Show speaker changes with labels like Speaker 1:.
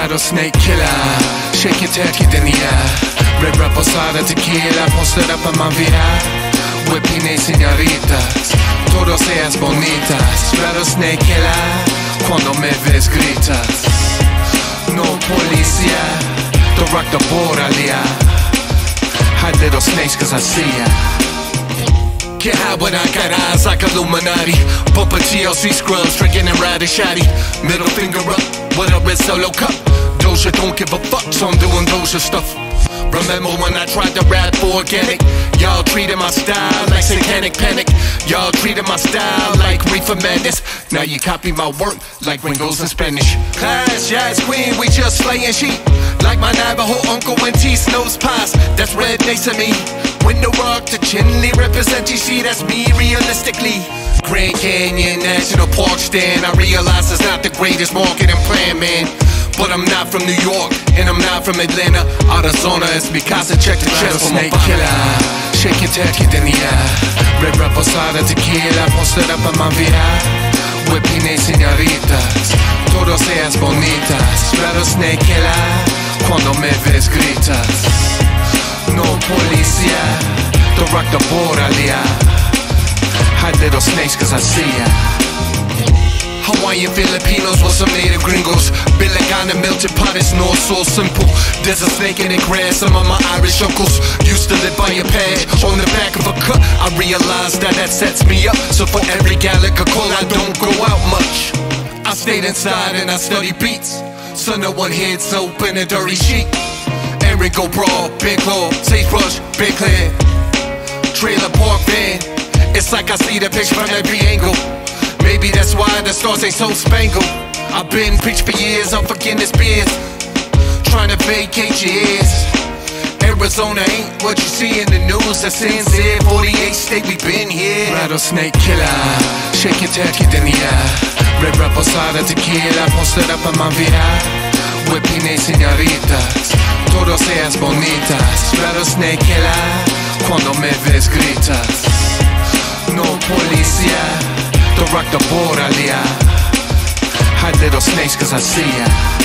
Speaker 1: Rattlesnake killer. Shake it, take it in the air Red reposada tequila Posted up on my vida. Whipping señoritas. Todos ellas bonitas. Rattlesnake killer. Cuando me ves gritas. No policía. Don't rock the boat, alia. Hide little snakes cause I see ya Get high when I got eyes like Illuminati. Bumper TLC scrubs, drinking and riding shoddy. Middle finger up with a red solo cup. Doja don't give a fuck, so I'm doing Doja stuff. Remember when I tried to rap organic? Y'all treated my style like satanic panic. Y'all treated my style like reefer madness. Now you copy my work like Ringo's in Spanish. Class, yes, queen, we just slaying sheep. Like my Navajo uncle when T snows past. That's red next to me. Window rock to Chinle represent GC, that's me realistically. Grand Canyon National Park stand. I realize it's not the greatest marketing plan, man. But I'm not from New York, and I'm not from Atlanta. Arizona is Mikasa, check the chest for my killer. Shake it, take it in the air. Red reposada tequila, on my vida. Whipping señoritas, todas ellas bonitas. Rattlesnake killer, cuando me ves gritas. No don't rock the boat, alia. Hide little snakes cause I see ya. Hawaiian Filipinos with some native gringos. Bilagana melted pot is not so simple. There's a snake in the grass, some of my Irish uncles used to live by a pad on the back of a cut. I realized that that sets me up. So for every Gallica call, I don't go out much. I stayed inside and I study beats. So no one hits open a dirty sheet. Erin go bragh, big claw, sagebrush, big clear. Trailer park van. It's like I see the picture from every angle. Maybe that's why the stars ain't so spangled. I've been preached for years on forgiveness beers. Trying to vacate your ears. Arizona ain't what you see in the news. That's sincere. 48 state, we been here. Rattlesnake killer. Shake your the air. Red reposada tequila. Posted up on my vida. Whipping señoritas. Todas ellas bonitas. Rattlesnake killer. Cuando me ves gritas. No policía. Don't rock the boat, alia. Hide little snakes cause I see ya.